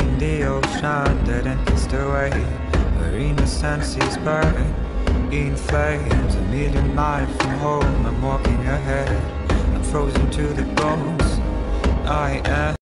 In the ocean dead and kissed away Where innocence is burning in flames. A million miles from home I'm walking ahead. I'm frozen to the bones. I am